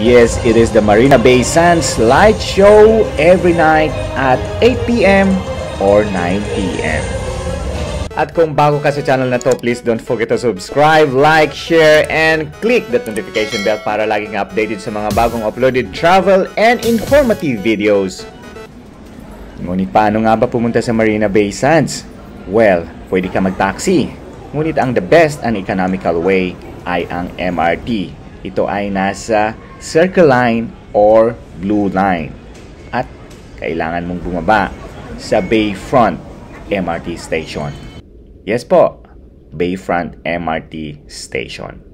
Yes, it is the Marina Bay Sands light show every night at 8 p.m. or 9 p.m. At kung bago ka sa channel na to, please don't forget to subscribe, like, share, and click that notification bell para laging updated sa mga bagong uploaded travel and informative videos. Ngunit paano nga ba pumunta sa Marina Bay Sands? Well, pwede ka mag-taxi. Ngunit ang the best and economical way ay ang MRT. Ito ay nasa Circle Line or Blue Line. At kailangan mong bumaba sa Bayfront MRT Station. Yes po, Bayfront MRT Station.